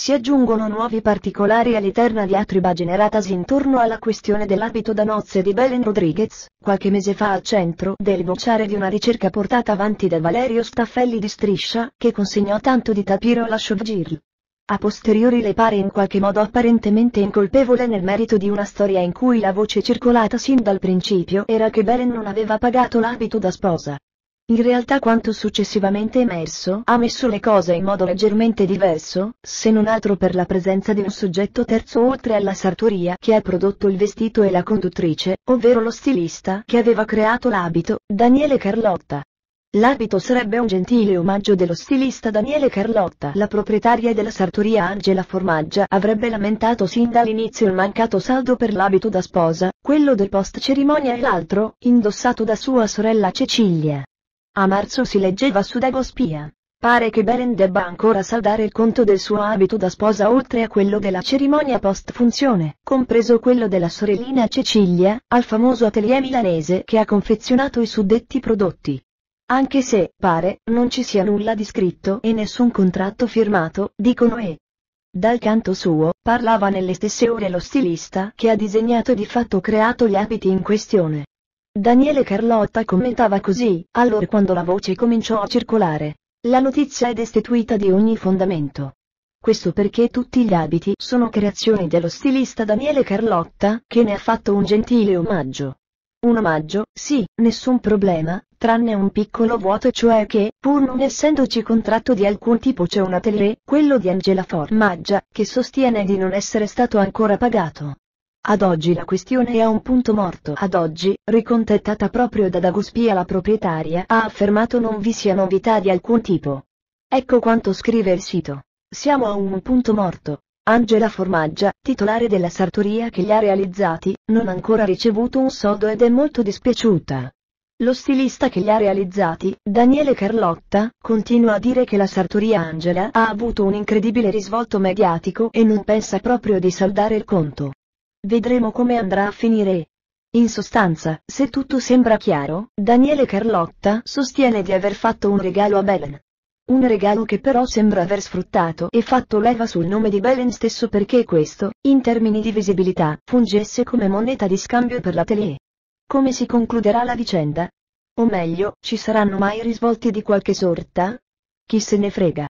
si aggiungono nuovi particolari all'eterna diatriba generatasi intorno alla questione dell'abito da nozze di Belen Rodriguez, qualche mese fa al centro del vociare di una ricerca portata avanti da Valerio Staffelli di Striscia, che consegnò tanto di tapiro alla Showgirl. A posteriori le pare in qualche modo apparentemente incolpevole nel merito di una storia in cui la voce circolata sin dal principio era che Belen non aveva pagato l'abito da sposa. In realtà quanto successivamente emerso ha messo le cose in modo leggermente diverso, se non altro per la presenza di un soggetto terzo oltre alla sartoria che ha prodotto il vestito e la conduttrice, ovvero lo stilista che aveva creato l'abito, Daniele Carlotta. L'abito sarebbe un gentile omaggio dello stilista Daniele Carlotta. La proprietaria della sartoria Angela Formaggia avrebbe lamentato sin dall'inizio il mancato saldo per l'abito da sposa, quello del post cerimonia e l'altro, indossato da sua sorella Cecilia. A marzo si leggeva su Degospia. Pare che Beren debba ancora saldare il conto del suo abito da sposa oltre a quello della cerimonia post funzione, compreso quello della sorellina Cecilia, al famoso atelier milanese che ha confezionato i suddetti prodotti anche se, pare, non ci sia nulla di scritto e nessun contratto firmato, dicono e. Dal canto suo, parlava nelle stesse ore lo stilista che ha disegnato e di fatto creato gli abiti in questione. Daniele Carlotta commentava così, allora quando la voce cominciò a circolare. La notizia è destituita di ogni fondamento. Questo perché tutti gli abiti sono creazioni dello stilista Daniele Carlotta, che ne ha fatto un gentile omaggio. Un omaggio, sì, nessun problema, tranne un piccolo vuoto cioè che, pur non essendoci contratto di alcun tipo c'è un atelier, quello di Angela Formaggia, che sostiene di non essere stato ancora pagato. Ad oggi la questione è a un punto morto. Ad oggi, ricontattata proprio da Dagospia la proprietaria ha affermato non vi sia novità di alcun tipo. Ecco quanto scrive il sito. Siamo a un punto morto. Angela Formaggia, titolare della sartoria che li ha realizzati, non ha ancora ricevuto un soldo ed è molto dispiaciuta. Lo stilista che li ha realizzati, Daniele Carlotta, continua a dire che la sartoria Angela ha avuto un incredibile risvolto mediatico e non pensa proprio di saldare il conto. Vedremo come andrà a finire. In sostanza, se tutto sembra chiaro, Daniele Carlotta sostiene di aver fatto un regalo a Belen. Un regalo che però sembra aver sfruttato e fatto leva sul nome di Belen stesso perché questo, in termini di visibilità, fungesse come moneta di scambio per l'atelier. Come si concluderà la vicenda? O meglio, ci saranno mai risvolti di qualche sorta? Chi se ne frega.